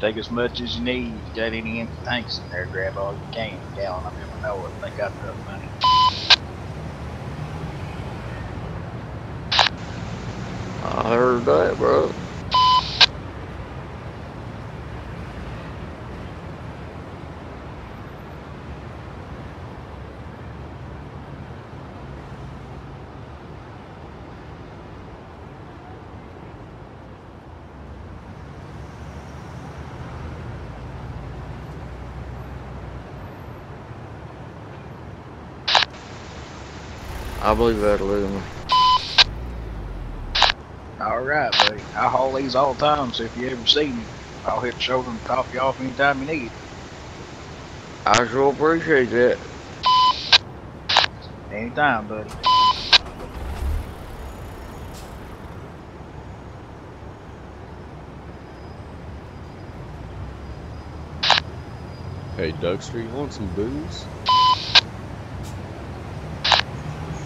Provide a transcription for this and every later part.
Take as much as you need. You got any empty tanks in there, grab all you can. Gallon, I never know if they got enough money. I heard that, bro. I believe that'll do me. All right, buddy. I haul these all the time, so if you ever see me, I'll hit the shoulder and top you off anytime you need. I sure appreciate that. Anytime, buddy. Hey, Dougster, you want some booze?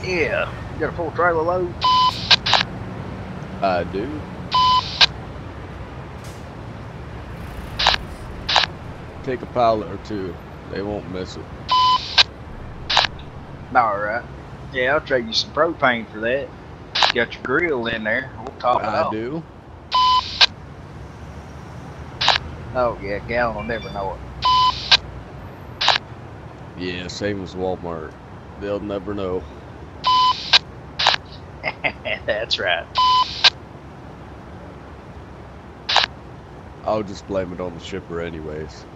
Yeah. You got a full trailer load? I do. Take a pilot or two. They won't miss it. All right. Yeah, I'll trade you some propane for that. You got your grill in there. We'll top it I off. do. Oh yeah, Gallon will never know Yeah, same as Walmart. They'll never know. That's right. I'll just blame it on the shipper anyways.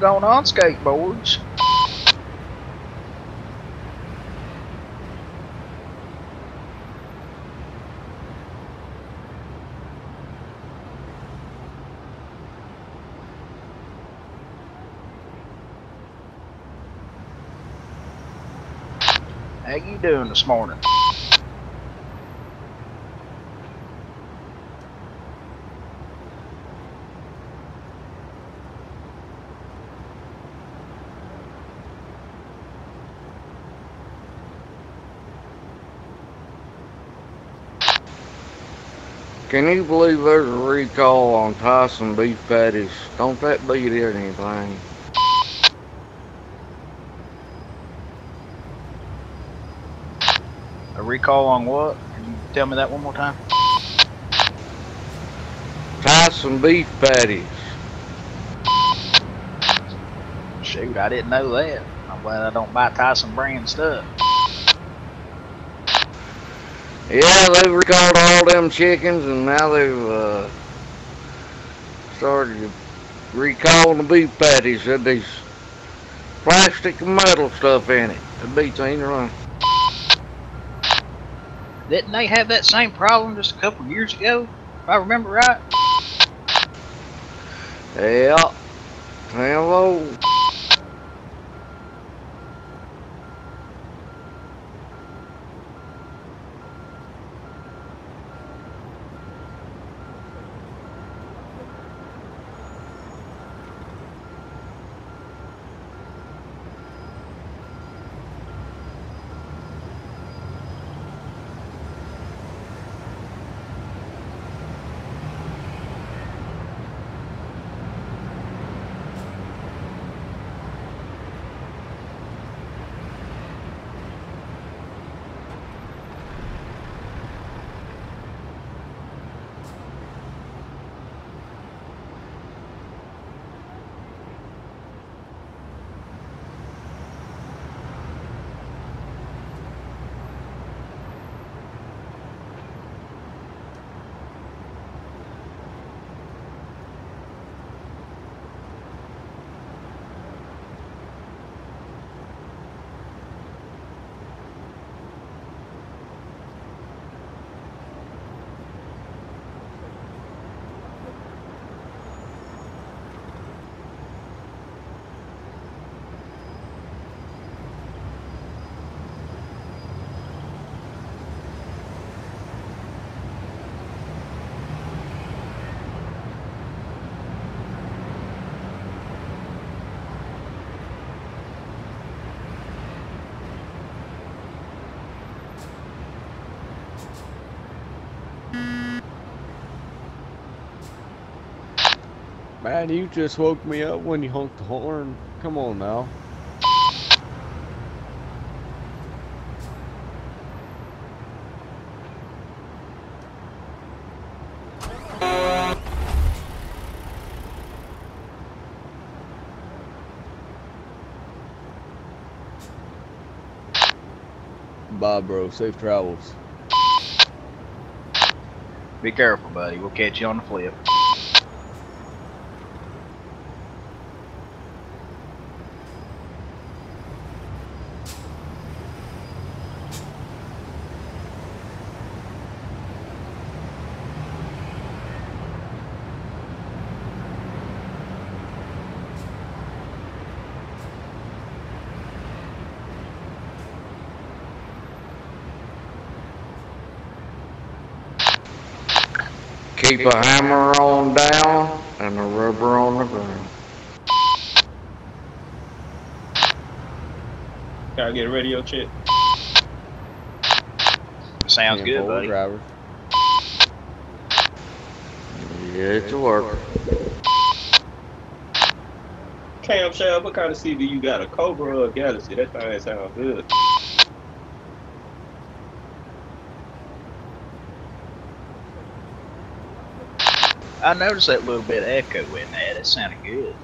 Going on skateboards. How you doing this morning? Can you believe there's a recall on Tyson beef patties? Don't that beat anything? A recall on what? Can you tell me that one more time? Tyson beef patties. Shoot, I didn't know that. I'm glad I don't buy Tyson brand stuff. Yeah, they've recalled all them chickens and now they've uh, started recalling the beef patties. Said these plastic and metal stuff in it. It beats ain't right. Didn't they have that same problem just a couple years ago? If I remember right. Yeah. Hello. Man, you just woke me up when you honked the horn. Come on now. Bye, bro. Safe travels. Be careful, buddy. We'll catch you on the flip. Keep a hammer on down and a rubber on the ground. Gotta get a radio check. Sounds Ten good, forward buddy. Driver. Yeah, it's a worker. Cam Shell, what kind of CB you got? A Cobra or a Galaxy? That thing sound good. I noticed that little bit of echo in that. It sounded good.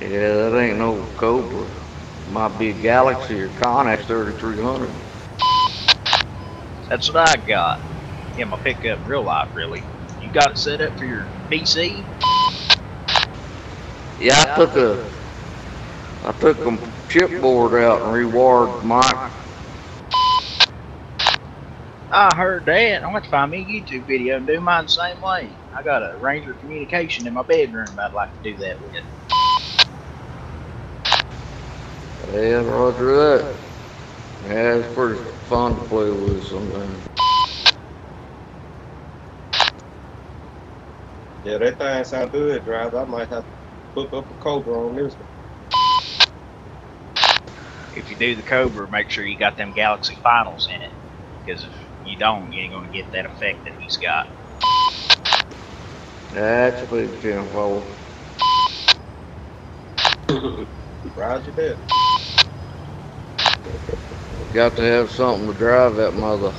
Yeah, that ain't no Cobra. Might be a Galaxy or Connex 3300. That's what I got in my pickup in real life, really. You got it set up for your PC? Yeah, I took a, I took a chipboard out and rewired mine. I heard that. I'm going to find me a YouTube video and do mine the same way. I got a Ranger communication in my bedroom I'd like to do that with. Yeah, roger that. Yeah, it's pretty fun to play with sometimes. Yeah, that thing sound good, driver. I might have to hook up a Cobra on this one. If you do the Cobra, make sure you got them Galaxy Finals in it. Because if you don't, you ain't going to get that effect that he's got. That's a big tenfold. Roger that. Got to have something to drive that mother.